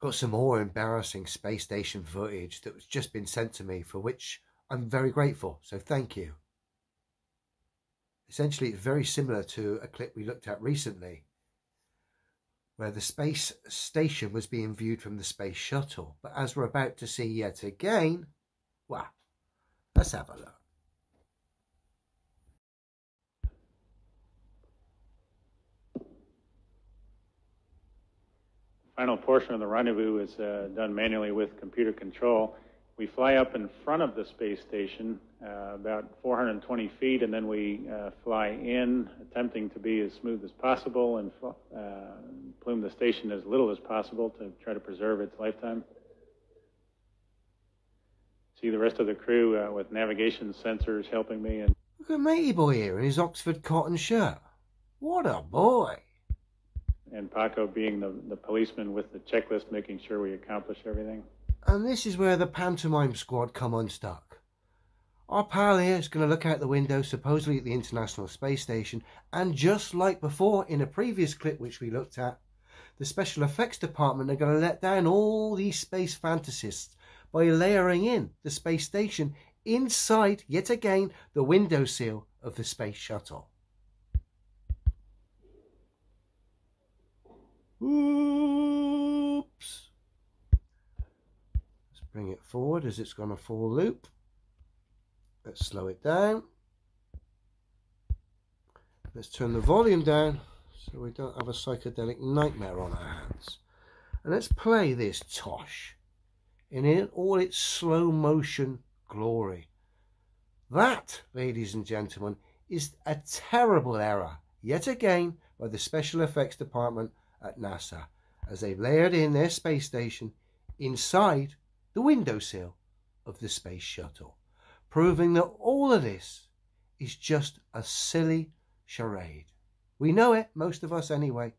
got some more embarrassing space station footage that was just been sent to me for which I'm very grateful. So thank you. Essentially, it's very similar to a clip we looked at recently where the space station was being viewed from the space shuttle. But as we're about to see yet again, well, let's have a look. Final portion of the rendezvous is uh, done manually with computer control. We fly up in front of the space station uh, about 420 feet, and then we uh, fly in, attempting to be as smooth as possible and uh, plume the station as little as possible to try to preserve its lifetime. See the rest of the crew uh, with navigation sensors helping me. And look at matey boy here in his Oxford cotton shirt. What a boy! And Paco being the, the policeman with the checklist, making sure we accomplish everything. And this is where the pantomime squad come unstuck. Our pal here is going to look out the window, supposedly at the International Space Station, and just like before in a previous clip which we looked at, the special effects department are going to let down all these space fantasists by layering in the space station inside, yet again, the window sill of the space shuttle. Oops. Let's bring it forward as it's going to full loop. Let's slow it down. Let's turn the volume down so we don't have a psychedelic nightmare on our hands. And let's play this Tosh in all its slow motion glory. That, ladies and gentlemen, is a terrible error, yet again, by the special effects department at NASA as they've layered in their space station inside the windowsill of the space shuttle, proving that all of this is just a silly charade. We know it, most of us anyway.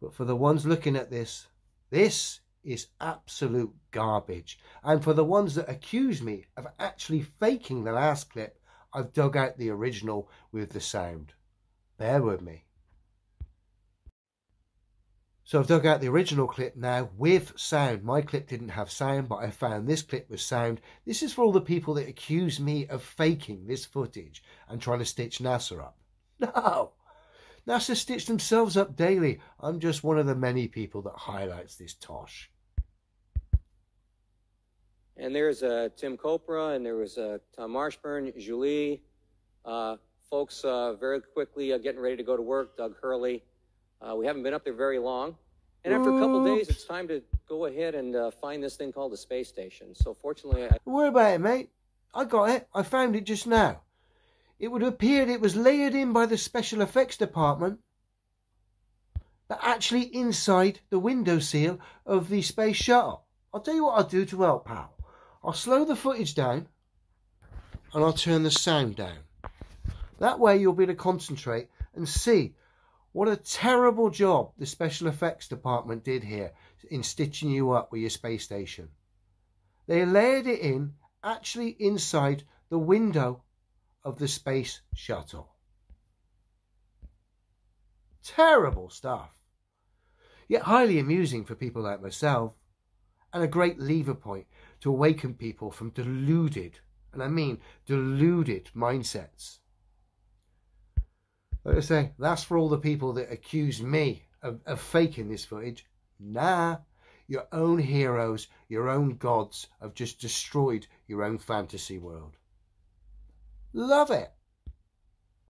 But for the ones looking at this, this is absolute garbage. And for the ones that accuse me of actually faking the last clip, I've dug out the original with the sound. Bear with me. So I've dug out the original clip now with sound. My clip didn't have sound, but I found this clip with sound. This is for all the people that accuse me of faking this footage and trying to stitch NASA up. No! NASA stitch themselves up daily. I'm just one of the many people that highlights this tosh. And there's uh, Tim Kopra, and there was uh, Tom Marshburn, Julie, uh, folks uh, very quickly uh, getting ready to go to work, Doug Hurley. Uh, we haven't been up there very long. And after a couple days, it's time to go ahead and uh, find this thing called the space station. So fortunately, I... Don't worry about it, mate. I got it. I found it just now. It would appear it was layered in by the special effects department, but actually inside the window seal of the space shuttle. I'll tell you what I'll do to help, pal. I'll slow the footage down, and I'll turn the sound down. That way you'll be able to concentrate and see what a terrible job the special effects department did here in stitching you up with your space station. They layered it in actually inside the window of the space shuttle. Terrible stuff. Yet highly amusing for people like myself, and a great lever point to awaken people from deluded, and I mean deluded mindsets. Like I say, that's for all the people that accuse me of, of faking this footage. Nah, your own heroes, your own gods have just destroyed your own fantasy world. Love it.